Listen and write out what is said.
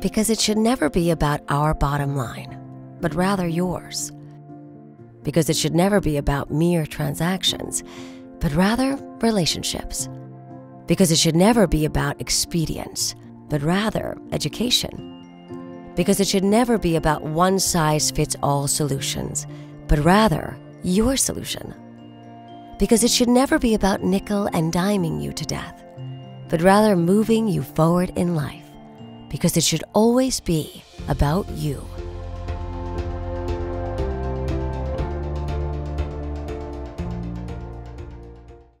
Because it should never be about our bottom line, but rather yours. Because it should never be about mere transactions, but rather relationships. Because it should never be about expedience, but rather education. Because it should never be about one size fits all solutions, but rather your solution. Because it should never be about nickel and diming you to death, but rather moving you forward in life. Because it should always be about you.